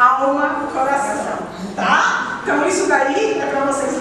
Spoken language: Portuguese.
alma, coração, tá? Então isso daí é para vocês